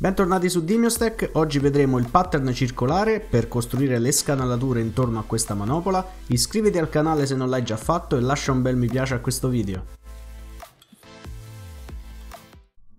Bentornati su Dimiostech, oggi vedremo il pattern circolare per costruire le scanalature intorno a questa manopola. Iscriviti al canale se non l'hai già fatto e lascia un bel mi piace a questo video.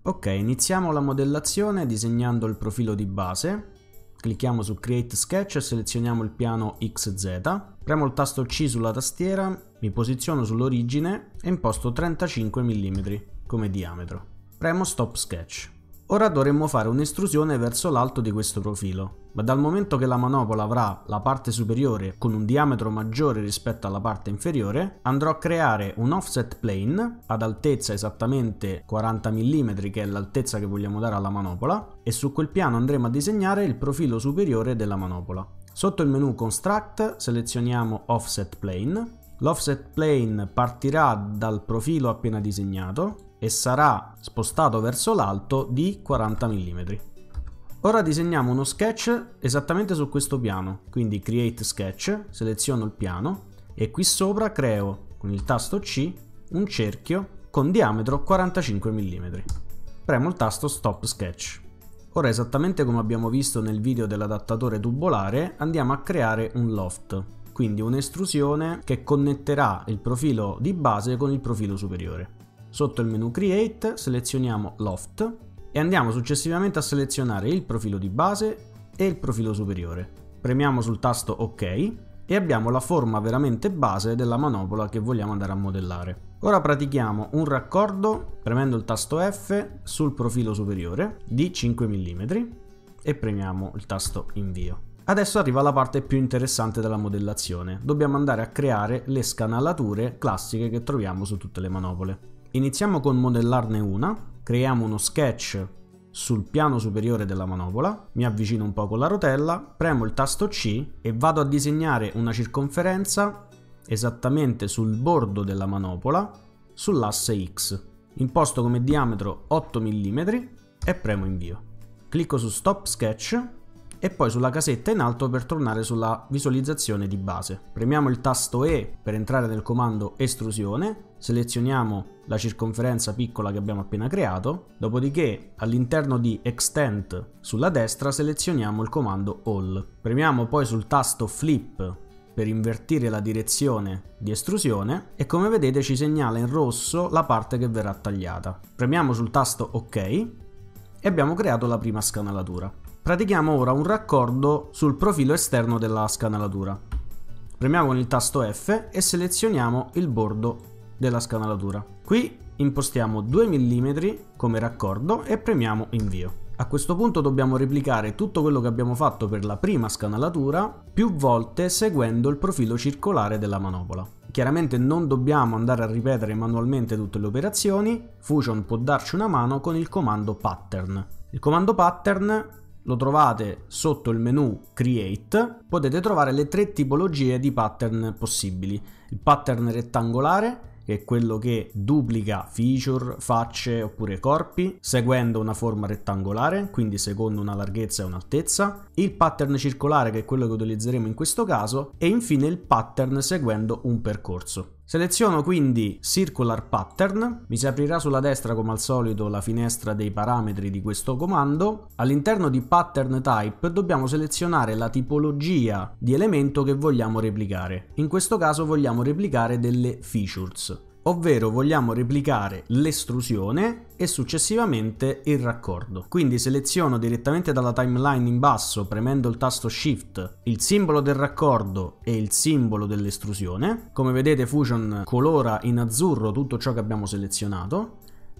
Ok, iniziamo la modellazione disegnando il profilo di base. Clicchiamo su Create Sketch e selezioniamo il piano XZ. Premo il tasto C sulla tastiera, mi posiziono sull'origine e imposto 35 mm come diametro. Premo Stop Sketch. Ora dovremmo fare un'estrusione verso l'alto di questo profilo, ma dal momento che la manopola avrà la parte superiore con un diametro maggiore rispetto alla parte inferiore, andrò a creare un offset plane ad altezza esattamente 40 mm, che è l'altezza che vogliamo dare alla manopola, e su quel piano andremo a disegnare il profilo superiore della manopola. Sotto il menu Construct selezioniamo Offset Plane. L'offset plane partirà dal profilo appena disegnato e sarà spostato verso l'alto di 40 mm. Ora disegniamo uno sketch esattamente su questo piano, quindi Create Sketch, seleziono il piano e qui sopra creo con il tasto C un cerchio con diametro 45 mm. Premo il tasto Stop Sketch. Ora esattamente come abbiamo visto nel video dell'adattatore tubolare andiamo a creare un loft, quindi un'estrusione che connetterà il profilo di base con il profilo superiore. Sotto il menu Create selezioniamo Loft e andiamo successivamente a selezionare il profilo di base e il profilo superiore. Premiamo sul tasto OK e abbiamo la forma veramente base della manopola che vogliamo andare a modellare. Ora pratichiamo un raccordo premendo il tasto F sul profilo superiore di 5 mm e premiamo il tasto invio. Adesso arriva la parte più interessante della modellazione. Dobbiamo andare a creare le scanalature classiche che troviamo su tutte le manopole. Iniziamo con modellarne una, creiamo uno sketch sul piano superiore della manopola, mi avvicino un po' con la rotella, premo il tasto C e vado a disegnare una circonferenza esattamente sul bordo della manopola sull'asse X. Imposto come diametro 8 mm e premo invio. Clicco su Stop Sketch e poi sulla casetta in alto per tornare sulla visualizzazione di base. Premiamo il tasto E per entrare nel comando estrusione, selezioniamo la circonferenza piccola che abbiamo appena creato, dopodiché all'interno di Extent sulla destra selezioniamo il comando All. Premiamo poi sul tasto Flip per invertire la direzione di estrusione e come vedete ci segnala in rosso la parte che verrà tagliata. Premiamo sul tasto OK e abbiamo creato la prima scanalatura. Pratichiamo ora un raccordo sul profilo esterno della scanalatura. Premiamo con il tasto F e selezioniamo il bordo della scanalatura. Qui impostiamo 2 mm come raccordo e premiamo invio. A questo punto dobbiamo replicare tutto quello che abbiamo fatto per la prima scanalatura più volte seguendo il profilo circolare della manopola. Chiaramente non dobbiamo andare a ripetere manualmente tutte le operazioni, Fusion può darci una mano con il comando pattern. Il comando pattern lo trovate sotto il menu Create, potete trovare le tre tipologie di pattern possibili. Il pattern rettangolare, che è quello che duplica feature, facce oppure corpi, seguendo una forma rettangolare, quindi secondo una larghezza e un'altezza, il pattern circolare, che è quello che utilizzeremo in questo caso, e infine il pattern seguendo un percorso. Seleziono quindi Circular Pattern, mi si aprirà sulla destra come al solito la finestra dei parametri di questo comando. All'interno di Pattern Type dobbiamo selezionare la tipologia di elemento che vogliamo replicare. In questo caso vogliamo replicare delle features ovvero vogliamo replicare l'estrusione e successivamente il raccordo. Quindi seleziono direttamente dalla timeline in basso premendo il tasto Shift il simbolo del raccordo e il simbolo dell'estrusione. Come vedete Fusion colora in azzurro tutto ciò che abbiamo selezionato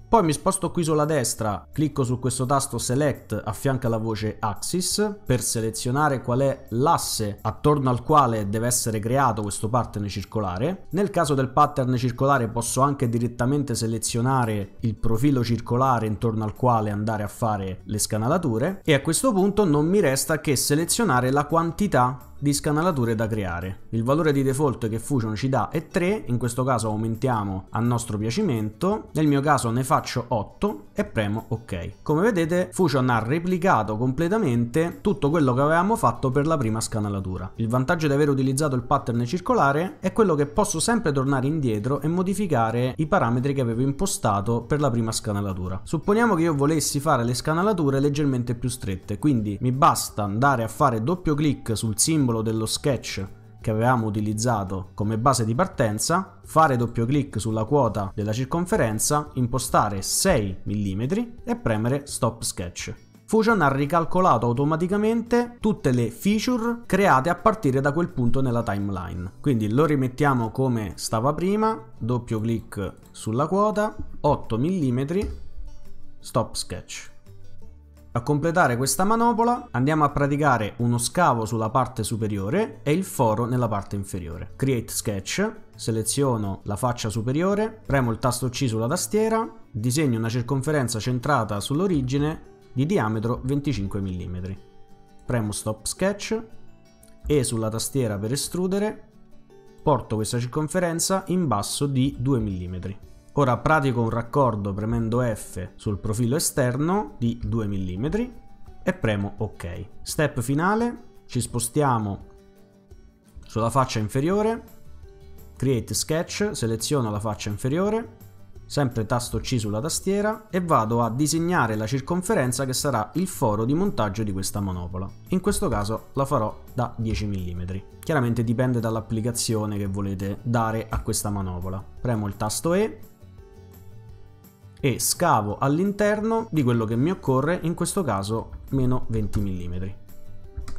poi mi sposto qui sulla destra, clicco su questo tasto Select a fianco alla voce Axis per selezionare qual è l'asse attorno al quale deve essere creato questo pattern circolare. Nel caso del pattern circolare posso anche direttamente selezionare il profilo circolare intorno al quale andare a fare le scanalature e a questo punto non mi resta che selezionare la quantità di scanalature da creare. Il valore di default che Fusion ci dà è 3, in questo caso aumentiamo a nostro piacimento, nel mio caso ne faccio 8 e premo ok. Come vedete Fusion ha replicato completamente tutto quello che avevamo fatto per la prima scanalatura. Il vantaggio di aver utilizzato il pattern circolare è quello che posso sempre tornare indietro e modificare i parametri che avevo impostato per la prima scanalatura. Supponiamo che io volessi fare le scanalature leggermente più strette, quindi mi basta andare a fare doppio clic sul simbolo dello sketch che avevamo utilizzato come base di partenza, fare doppio clic sulla quota della circonferenza, impostare 6 mm e premere Stop Sketch. Fusion ha ricalcolato automaticamente tutte le feature create a partire da quel punto nella timeline. Quindi lo rimettiamo come stava prima, doppio clic sulla quota, 8 mm, Stop Sketch. A completare questa manopola andiamo a praticare uno scavo sulla parte superiore e il foro nella parte inferiore. Create Sketch, seleziono la faccia superiore, premo il tasto C sulla tastiera, disegno una circonferenza centrata sull'origine di diametro 25 mm. Premo Stop Sketch e sulla tastiera per estrudere porto questa circonferenza in basso di 2 mm. Ora pratico un raccordo premendo F sul profilo esterno di 2 mm e premo OK. Step finale, ci spostiamo sulla faccia inferiore, Create Sketch, seleziono la faccia inferiore, sempre tasto C sulla tastiera e vado a disegnare la circonferenza che sarà il foro di montaggio di questa manopola. In questo caso la farò da 10 mm. Chiaramente dipende dall'applicazione che volete dare a questa manopola. Premo il tasto E e scavo all'interno di quello che mi occorre, in questo caso meno 20 mm.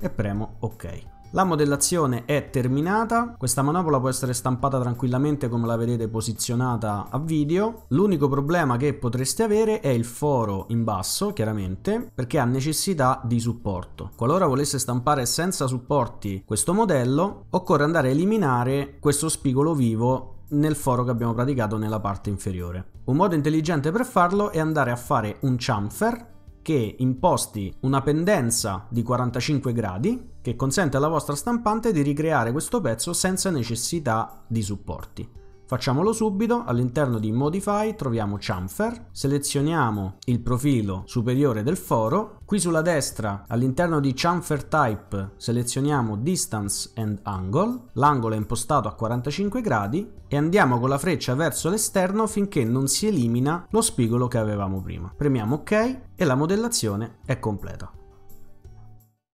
E premo ok. La modellazione è terminata, questa manopola può essere stampata tranquillamente come la vedete posizionata a video. L'unico problema che potreste avere è il foro in basso, chiaramente, perché ha necessità di supporto. Qualora volesse stampare senza supporti questo modello, occorre andare a eliminare questo spigolo vivo nel foro che abbiamo praticato nella parte inferiore. Un modo intelligente per farlo è andare a fare un chamfer che imposti una pendenza di 45 gradi che consente alla vostra stampante di ricreare questo pezzo senza necessità di supporti. Facciamolo subito, all'interno di Modify troviamo Chamfer, selezioniamo il profilo superiore del foro, qui sulla destra all'interno di Chamfer Type selezioniamo Distance and Angle, l'angolo è impostato a 45 gradi e andiamo con la freccia verso l'esterno finché non si elimina lo spigolo che avevamo prima. Premiamo OK e la modellazione è completa.